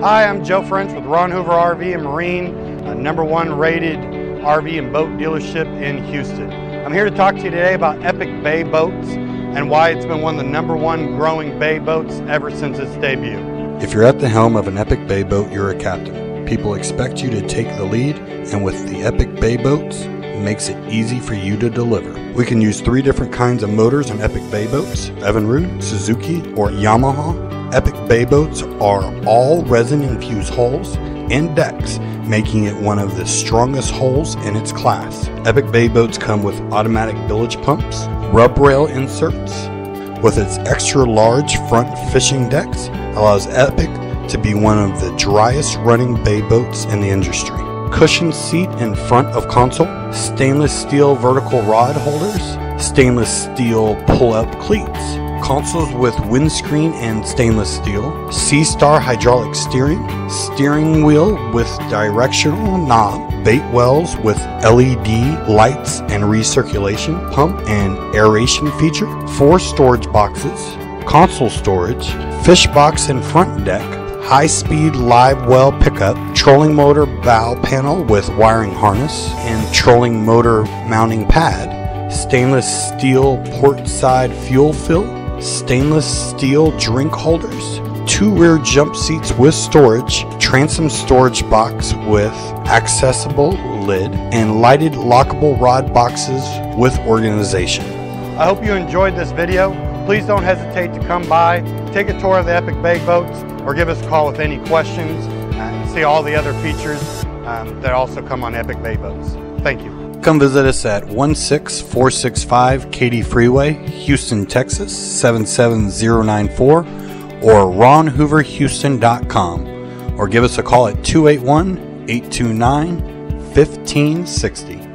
Hi, I'm Joe French with Ron Hoover RV and Marine, a number one rated RV and boat dealership in Houston. I'm here to talk to you today about Epic Bay Boats and why it's been one of the number one growing bay boats ever since its debut. If you're at the helm of an Epic Bay boat, you're a captain. People expect you to take the lead, and with the Epic Bay boats, it makes it easy for you to deliver. We can use three different kinds of motors on Epic Bay boats Evinrude, Suzuki, or Yamaha. Epic Bay boats are all resin infused hulls and decks, making it one of the strongest hulls in its class. Epic Bay boats come with automatic bilge pumps, rub rail inserts, with its extra large front fishing decks, allows Epic to be one of the driest running bay boats in the industry. Cushion seat in front of console, stainless steel vertical rod holders, stainless steel pull up cleats, consoles with windscreen and stainless steel, Sea Star hydraulic steering, steering wheel with directional knob, bait wells with LED lights and recirculation, pump and aeration feature, four storage boxes, console storage, fish box and front deck, high speed live well pickup, trolling motor bow panel with wiring harness, and trolling motor mounting pad, stainless steel port side fuel fill, stainless steel drink holders, two rear jump seats with storage, transom storage box with accessible lid, and lighted lockable rod boxes with organization. I hope you enjoyed this video. Please don't hesitate to come by, take a tour of the Epic Bay boats, or give us a call with any questions and see all the other features um, that also come on Epic Bay boats. Thank you. Come visit us at 16465 Katy Freeway, Houston, Texas 77094 or ronhooverhouston.com or give us a call at 281 829 1560.